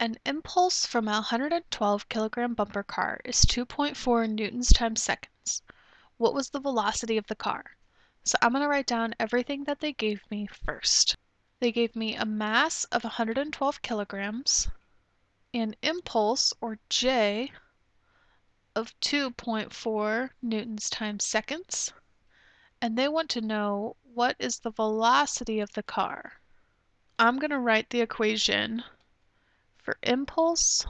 An impulse from a 112 kilogram bumper car is 2.4 newtons times seconds. What was the velocity of the car? So I'm going to write down everything that they gave me first. They gave me a mass of 112 kilograms, an impulse, or J, of 2.4 newtons times seconds, and they want to know what is the velocity of the car. I'm going to write the equation for impulse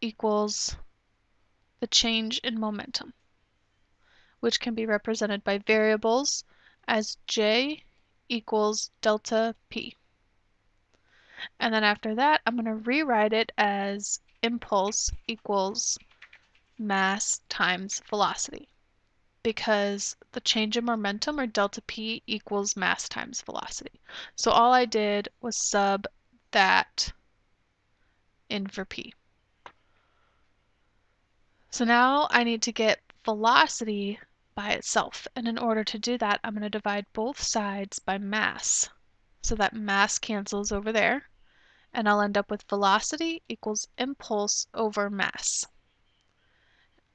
equals the change in momentum, which can be represented by variables as J equals delta P. And then after that, I'm going to rewrite it as impulse equals mass times velocity because the change in momentum or delta P equals mass times velocity. So all I did was sub that in for P. So now I need to get velocity by itself. And in order to do that, I'm going to divide both sides by mass. So that mass cancels over there. And I'll end up with velocity equals impulse over mass.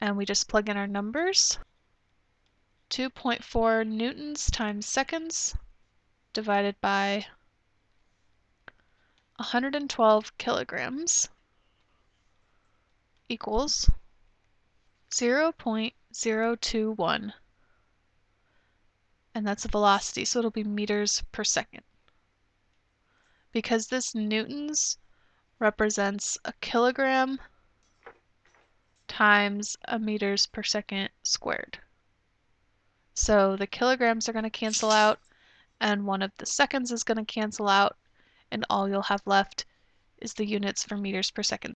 And we just plug in our numbers. 2.4 newtons times seconds divided by 112 kilograms equals 0.021 and that's a velocity so it'll be meters per second. Because this newtons represents a kilogram times a meters per second squared. So the kilograms are going to cancel out and one of the seconds is going to cancel out and all you'll have left is the units for meters per second